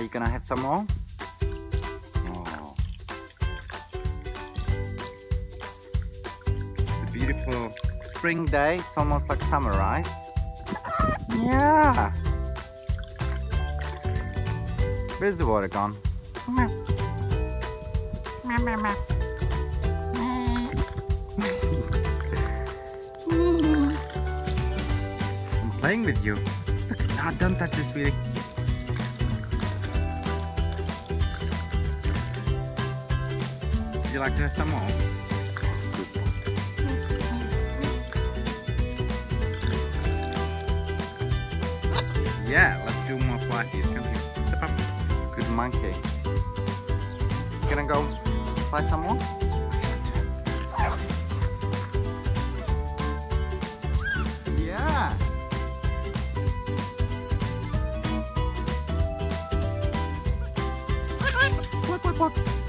Are you gonna have some more? Oh. It's a beautiful spring day. It's almost like summer, right? Yeah. Where's the water gone? I'm playing with you. Ah, don't touch this, sweetie. You like to have some more? Yeah, let's do more flashies. Come here. Step up. Good monkey. Gonna go fly some more? Yeah. Quack, quack, quack.